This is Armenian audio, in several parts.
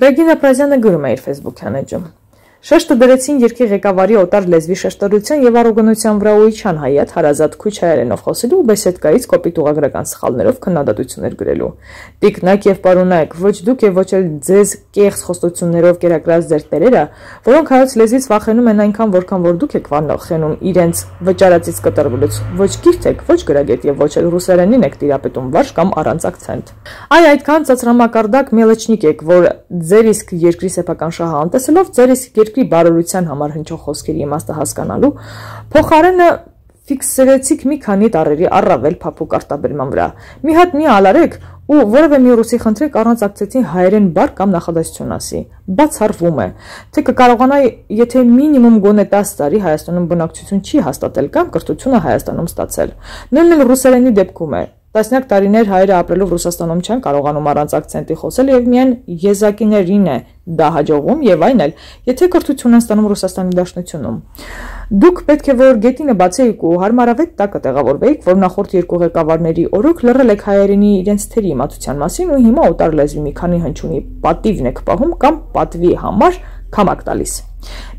Ռեգինա Պրազյանը գրում է իր Facebook-յան էջում. Շեշտը դրեցին երկի ղեկավարի օտար լեզվի շեշտադրության եւ առոգանության վրա ուիչան հայատ հարազատ քուչայերենով խոսելու ու բեսեդկայից կոպիտ ուղագրական սխալներով քննադատություններ գրելու։ Տիկնակ եւ պարոնայք, ոչ դուք եւ ոչ էլ ձեզ կեղծ խոստություններով կերակրած ձեր տերերը, որոնք հայոց լեզվից վախենում են այնքան, որքան որ դուք եք վանախենում իրենց վճարածից կտրվելուց, ոչ գիրք եք, ոչ գրագետ եւ ոչ էլ ռուսերենին եք տիրապետում վարժ կամ առանց акցենտ։ Այ այդքան ծծրամակարդակ մելեչնիկ եք, որ ձեր իսկ երկրի սեփական շահը անտեսելով ձեր իսկ երկրի բարօրության համար հնչող խոսքերի իմաստը հասկանալու, փոխարենը ֆիքսերեցիք մի քանի տարերի առավել փափուկ արտաբերման վրա։ Մի հատ մի ալարեք ու որևէ մի ռուսի խնդրեք առանց ակցենտի հայերեն բառ կամ նախադասություն ասի։ Բացառվում է, թե կկարողանա, եթե մինիմում գոնե 10 տարի Հայաստանում բնակչություն չի հաստատել կամ կրթությունը Հայաստանում ստացել։ Նույնն ռուսերենի դեպքում է։ Տասնյակ տարիներ հայերը ապրելով Ռուսաստանում չեն կարողանում առանց акցենտի խոսել եւ միայն եզակիներին է դա հաջողում եւ այն էլ, եթե կրթություն են ստանում Ռուսաստանի Դաշնությունում։ Դուք պետք է որ գետինը բացեիք ու հարմարավետ տակը տեղավորվեիք, որ նախորդ երկու ղեկավարների օրոք լռել եք հայերենի իրենց թերի իմացության մասին ու հիմա օտար լեզվի մի քանի հնչյունի պատիվն եք պահում կամ պատվի համար քամակ տալիս։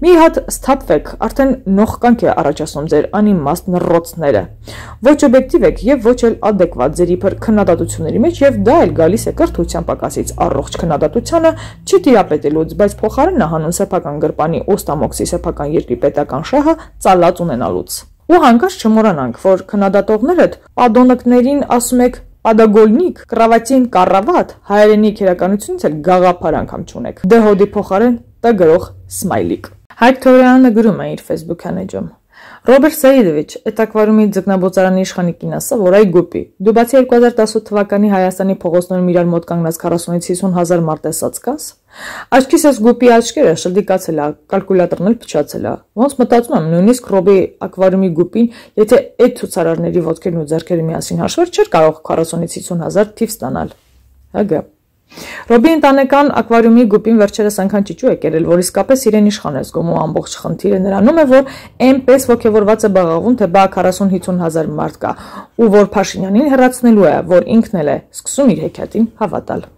Մի հատ ստապվեք, արդեն նողկանք է առաջացնում ձեր անիմաստ նռոցները։ Ոչ օբյեկտիվ եք եւ ոչ էլ adekvat ձեր իբր քննադատությունների մեջ եւ դա էլ գալիս է կրթության պակասից։ Առողջ քննադատությունը չի դիապետելուց, բայց փոխարեն նահանուն սեփական գրպանի օստամոքսի սեփական երկրի պետական շահը ծալած ունենալուց։ Ու հանկարծ չմոռանանք, որ քննադատողներդ падոնկներին ասում եք Պադագոլնիկ, կրավատին, կառավատ հայերենի քերականությունից էլ գաղափար անգամ չունեք։ Դե հոդի փոխարեն տա գրող սմայլիկ։ Հայկ Թորյանը գրում է իր Facebook-յան էջում։ Ռոբերտ Սայիդովիչ, այդ ակվարիումի ձկնաբոցարանի իշխանիկին ասա, որ այ գուպի։ Դու բացի 2018 թվականի Հայաստանի փողոցներում իրար մոտ կանգնած 40-ից 50 հազար մարդ տեսած կաս։ Աչքիս ես գուպի աչքերը շլդիկացել է, կալկուլյատորն էլ փչացել է։ Ոնց մտածում եմ, նույնիսկ Ռոբի ակվարիումի գուպին, եթե այդ ցուցարարների ոտքերն ու ձեռքերը միասին հաշվեր, չէր կարող 40-ից 50 հազար թիվ ստանալ։ Հագա։ Ռոբի ընտանեկան ակվարիումի գուպին վերջերս անգամ ճիճու է կերել, որ իսկապես իրեն իշխան է զգում ու ամբողջ խնդիրը նրանում է, որ այնպես ոգևորված է բաղավում, թե բա 40-50 հազար մարդ կա, ու որ Փաշինյանին հեռացնելու է, որ ինքն էլ է սկսում իր հեքիաթին հավատալ։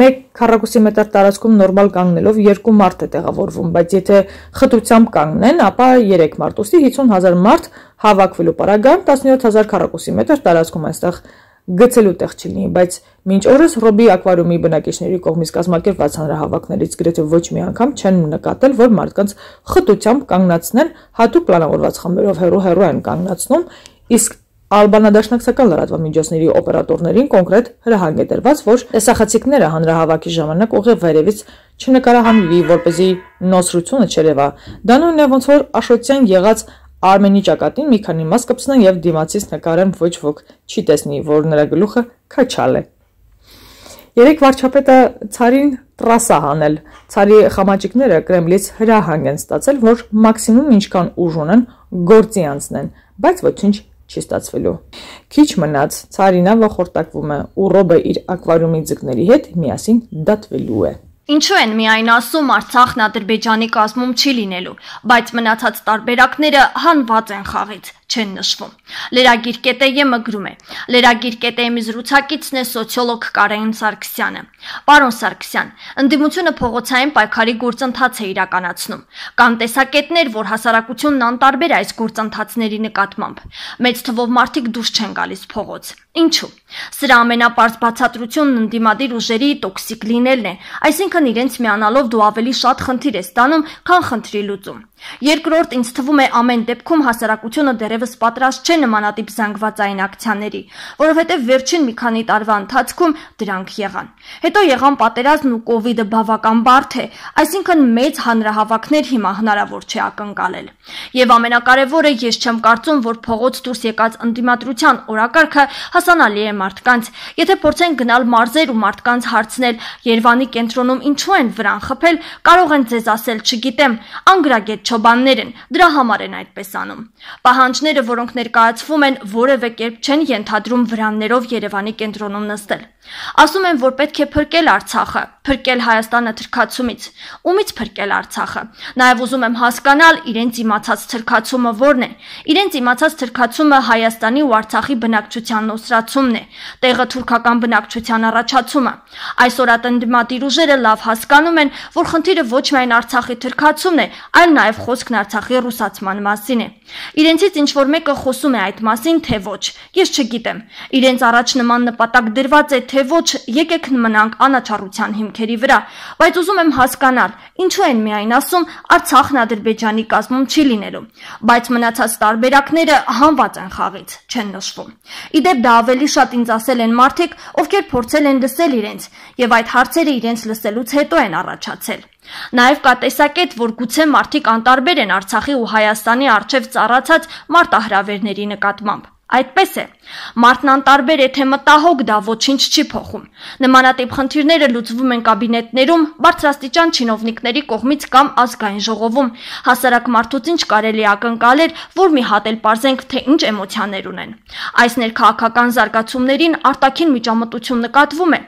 Մեկ քառակուսի մետր տարածքում նորմալ կանգնելով երկու մարդ է տեղավորվում, բայց եթե խտրությամբ կանգնեն, ապա 3 մարդ, ուստի 50000 մարդ հավաքվելու պարագան 17000 քառակուսի մետր տարածքում այստեղ գցելու տեղ չլինի, բայց մինչ օրս Ռոբի ակվարիումի բնակիչների կողմից կազմակերպված հանրահավաքներից գրեթե ոչ մի անգամ չեն նկատել, որ մարդկանց խտությամբ կանգնացնեն հատուկ պլանավորված խմբերով հերո-հերո են կանգնացնում, իսկ Ալբանադաշնակցական լրատվամիջոցների օպերատորներին կոնկրետ հրահանգ է տրված, որ տեսախցիկները հանրահավաքի ժամանակ ուղիղ վերևից չնկարահանվի, որ เป զի նոսրությունը չերևա։ Դա նույնն է ոնց որ Աշոտյան եղած Արմենի ճակատին մի քանի մաս կպցնեն եւ դիմացից նկարեն ոչ ոք չի տեսնի, որ նրա գլուխը քաչալ է։ Երեք վարչապետը ցարին տրասա հանել։ Ցարի խամաճիկները Կրեմլից հրահանգ են ստացել, որ մաքսիմում ինչքան ուժ ունեն գործի անցնեն, բայց ոչինչ չի ստացվելու։ Քիչ մնաց, ցարինավը խորտակվում է ու Ռոբը իր ակվարիումի ձկների հետ միասին դատվելու է։ Ինչու են միայն ասում Արցախն Ադրբեջանի կազմում չի լինելու, բայց մնացած տարբերակները հանված են խաղից չեն նշվում։ Լերագիր.am-ը մգրում է։ Լերագիր.am-ի զրուցակիցն է սոցիոլոգ Կարեն Սարգսյանը։ Պարոն Սարգսյան, ընդդիմությունը փողոցային պայքարի գործընթաց է իրականացնում։ Կան տեսակետներ, որ հասարակությունն անտարբեր է այս գործընթացների նկատմամբ։ Մեծ թվով մարդիկ դուրս չեն գալիս փողոց։ Ինչու։ Սրա ամենապարզ բացատրությունն ընդդիմադիր ուժերի տոքսիկ լինելն է, այսինքն իրենց միանալով դու ավելի շատ խնդիր ես ստանում, քան խնդրի լուծում։ Երկրորդ, ինձ թվում է ամեն դեպքում հասարակությունը դեռևս պատրաստ չէ նմանատիպ զանգվածային ակցիաների, որովհետև վերջին մի քանի տարվա ընթացքում դրանք եղան։ Հետո եղան պատերազմն ու կ ូវ իդը բավական բարդ է, այսինքն մեծ հանրահավաքներ հիմա հնարավոր չէ ակնկալել։ Եվ ամենակարևորը, ես չեմ կարծում, որ փողոց դուրս եկած ընդդիմադրության օրակարգը հասանալի է մարդկանց։ Եթե փորձեն գնալ մարզեր ու մարդկանց հարցնել Երևանի կենտրոնում ինչու են վրան խփել, կարող են ձեզ ասել, չգիտեմ, անգրագետ չոբաններ են, դրա համար են այդպես անում։ Պահանջները, որոնք ներկայացվում են, որևէ կերպ չեն ենթադրում վրաններով Երևանի կենտրոնում նստել։ Ասում են, որ պետք է փրկել Արցախը, փրկել Հայաստանը թրքացումից։ Ումից փրկել Արցախը։ Նաև ուզում եմ հասկանալ իրենց իմացած թրքացումը ո՞րն է։ Իրենց իմացած թրքացումը Հայաստանի ու Արցախի բնակչության նոսրացումն է, տեղը թուրքական բնակչության առաջացումը։ Այսօր ատնդմատիր ուժերը լավ հասկանում են, որ խնդիրը ոչ միայն Արցախի թրքացումն է, այլ նաև խոսքն Արցախի ռուսացման մասին է։ Իրենցից ինչ որ մեկը խոսում է այդ մասին, թե ոչ։ Ես չգիտեմ։ Իրենց առաջ նման նպատակ դրված է, թե ոչ, եկեք մնանք անաչառության հիմքերի վրա, բայց ուզում եմ հասկանալ, ինչու են միայն ասում Արցախն Ադրբեջանի կազմում չի լինելու, բայց մնացած տարբերակները հանված են խաղից, չեն նշվում։ Իդեպ դա ավելի շատ ինձ ասել են մարդիկ, ովքեր փորձել են լսել իրենց, եւ այդ հարցերը իրենց լսելուց հետո են առաջացել։ Նաև կա տեսակետ, որ գուցե մարդիկ անտարբեր են Արցախի ու Հայաստանի արչև ծառացած մարտահրավերների նկատմամբ։ Այդպես է։ Մարդն անտարբեր է, թե մտահոգ դա ոչինչ չի փոխում։ Նմանատիպ խնդիրները լուծվում են կաբինետներում, բարձրաստիճան չինովնիկների կողմից կամ ազգային ժողովում։ Հասարակ մարդուց ինչ կարելի ակնկալեր, որ մի հատ էլ parzենք, թե ինչ էմոցիաներ ունեն։ Այս ներքաղաքական զարգացումներին արտաքին միջամտություն նկատվում է։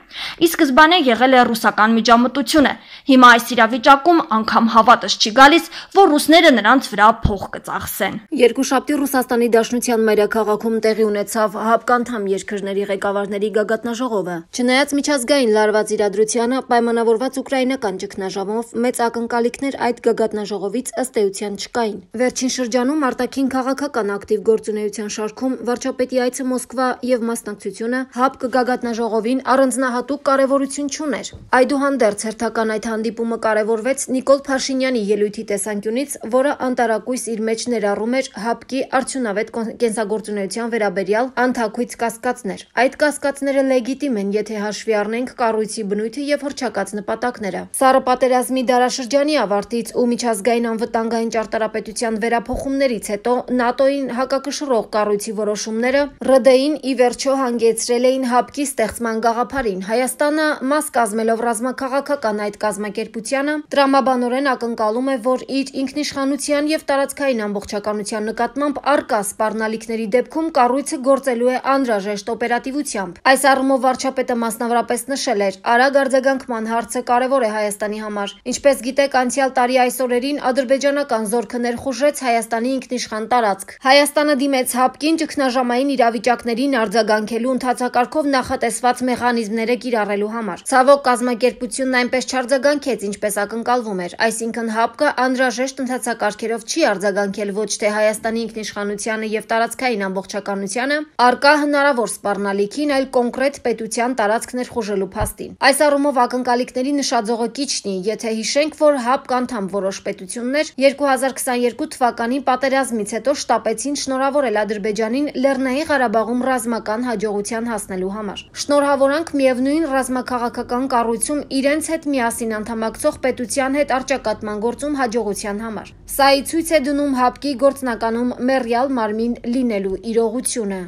Ի սկզբանե եղել է ռուսական միջամտությունը։ Հիմա այս իրավիճակում անգամ հավատս չի գալիս, որ ռուսները նրանց վրա փող կծախսեն։ Երկուշաբթի Ռուսաստանի Դաշնության մայրաքաղաքում տեղի ունեցավ հապկանթամ երկրների ղեկավարների գագաթնաժողովը։ Չնայած միջազգային լարված իրադրությանը պայմանավորված ուկրաինական ճգնաժամով մեծ ակնկալիքներ այդ գագաթնաժողովից ըստ էության չկային։ Վերջին շրջանում արտաքին քաղաքական ակտիվ գործունեության շարքում վարչապետի այցը Մոսկվա եւ մասնակցությունը ՀԱՊԿ գագաթնաժողովին առանձնահատուկ կարևորություն չուներ։ Այդուհանդերձ հերթական այդ հանդիպումը կարևորվեց Նիկոլ Փաշինյանի ելույթի տեսանկյունից, որը անտարակույս իր մեջ ներառում էր ՀԱՊԿ-ի արդյունավետ կենսագործունեության վերաբերյալ անթակույց կասկածներ։ Այդ կասկածները լեգիտիմ են, եթե հաշվի առնենք կառույցի բնույթը եւ հրճակած նպատակները։ Սառը պատերազմի դարաշրջանի ավարտից ու միջազգային անվտանգային ճարտարապետության վերափոխումներից հետո ՆԱՏՕ-ին հակակշռող կառույցի որոշումները ՌԴ-ին ի վերջո հանգեցրել էին ՀԱՊԿ-ի ստեղծման գաղափարին։ Հայաստանը մաս կազմելով ռազմաքաղաքական այդ կազմակերպությանը տրամաբանորեն ակնկալում է, որ իր ինքնիշխանության եւ տարածքային ամբողջականության նկատմամբ արկա սպառնալիքների դեպքում կառույցը գործելու է անհրաժեշտ օպերատիվությամբ։ Այս առումով վարչապետը մասնավորապես նշել էր. «Արագ արձագանքման հարցը կարևոր է Հայաստանի համար։ Ինչպես գիտեք, անցյալ տարի այս օրերին ադրբեջանական զորքը ներխուժեց Հայաստանի ինքնիշխան տարածք։ Հայաստանը դիմեց ՀԱՊԿ-ին ճգնաժամային իրավիճակներին արձագանքելու ընթացակարգով նախատեսված մեխանիզմները կիրառելու համար։ Ցավոք կազմակերպությունն այնպես չարձագանքեց, ինչպես ակնկալվում էր, այսինքն ՀԱՊԿ-ը անհրաժեշտ ընթացակարգերով չի արձագանքել ոչ թե Հայաստանի ինքնիշխանությանը եւ տարածքային ամբողջականությանը, արկա հնարավոր սպառնալիքին, այլ կոնկրետ պետության տարածք ներխուժելու փաստին։ Այս առումով ակնկալիքների նշաձողը կիչնի, եթե հիշենք, որ ՀԱՊԿ անդամ որոշ պետություններ 2022 թվականի պատերազմից հետո շտապեցին շնորհավորել Ադրբեջանին Լեռնային Ղարաբաղում ռազմական հաջողության հասնելու համար։ Շնորհավորանք միևնույն ռազմաքաղաքական կառույցում իրենց հետ միասին անդամակցող պետության հետ արճակատման գործում հաջողության համար։ Սա ի ցույց է դնում ՀԱՊԿ-ի գործնականում մեռյալ մարմին լինելու իրողությունը։